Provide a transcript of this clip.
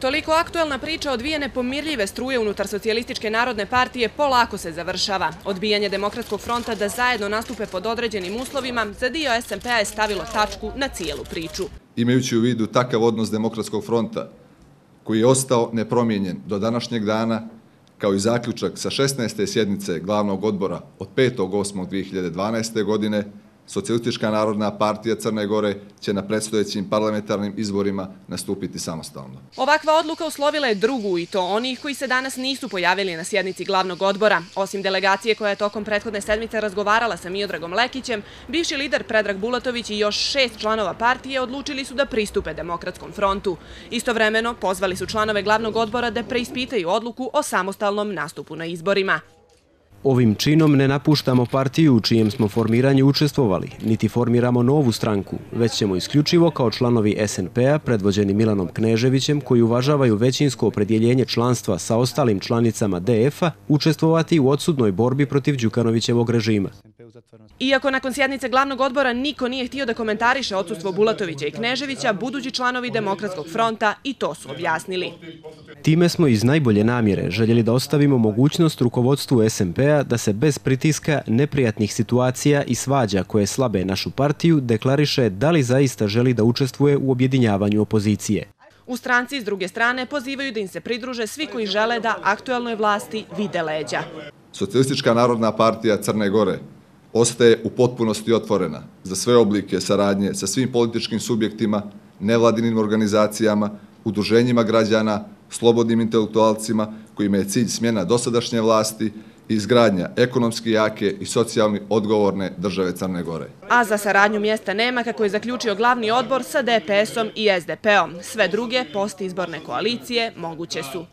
Toliko aktuelna priča odvijene pomirljive struje unutar socijalističke narodne partije polako se završava. Odbijanje Demokratskog fronta da zajedno nastupe pod određenim uslovima za dio SMP-a je stavilo tačku na cijelu priču. Imajući u vidu takav odnos Demokratskog fronta, koji je ostao nepromijenjen do današnjeg dana, kao i zaključak sa 16. sjednice glavnog odbora od 5.8.2012. godine, Socialistička narodna partija Crne Gore će na predstojećim parlamentarnim izborima nastupiti samostalno. Ovakva odluka uslovila je drugu i to onih koji se danas nisu pojavili na sjednici glavnog odbora. Osim delegacije koja je tokom prethodne sedmice razgovarala sa Miodragom Lekićem, bivši lider Predrag Bulatović i još šest članova partije odlučili su da pristupe Demokratskom frontu. Istovremeno pozvali su članove glavnog odbora da preispitaju odluku o samostalnom nastupu na izborima. Ovim činom ne napuštamo partiju u čijem smo formiranju učestvovali, niti formiramo novu stranku, već ćemo isključivo kao članovi SNP-a predvođeni Milanom Kneževićem koji uvažavaju većinsko opredjeljenje članstva sa ostalim članicama DF-a učestvovati u odsudnoj borbi protiv Đukanovićevog režima. Iako nakon sjednice glavnog odbora niko nije htio da komentariše odsustvo Bulatovića i Kneževića, budući članovi Demokratskog fronta i to su objasnili. Time smo iz najbolje namjere željeli da ostavimo mogućnost rukovodstvu SMP-a da se bez pritiska, neprijatnih situacija i svađa koje slabe našu partiju deklariše da li zaista želi da učestvuje u objedinjavanju opozicije. U stranci s druge strane pozivaju da im se pridruže svi koji žele da aktuelnoj vlasti vide leđa. Socijalistička narodna partija Crne Gore ostaje u potpunosti otvorena za sve oblike saradnje sa svim političkim subjektima, nevladinim organizacijama, udruženjima građana, slobodnim intelektualcima kojima je cilj smjena dosadašnje vlasti i izgradnja ekonomski jake i socijalni odgovorne države Crne Gore. A za saradnju mjesta nema kako je zaključio glavni odbor sa DPS-om i SDP-om. Sve druge postizborne koalicije moguće su.